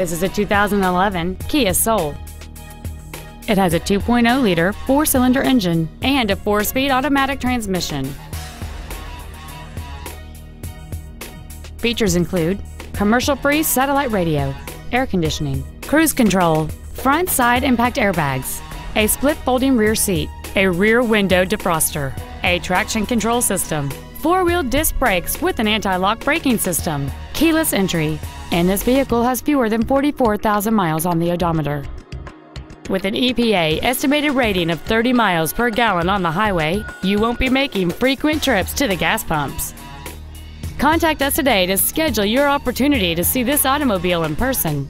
This is a 2011 Kia Soul. It has a 2.0-liter four-cylinder engine and a four-speed automatic transmission. Features include commercial-free satellite radio, air conditioning, cruise control, front side impact airbags, a split folding rear seat, a rear window defroster, a traction control system, four-wheel disc brakes with an anti-lock braking system, keyless entry, and this vehicle has fewer than 44,000 miles on the odometer. With an EPA estimated rating of 30 miles per gallon on the highway, you won't be making frequent trips to the gas pumps. Contact us today to schedule your opportunity to see this automobile in person.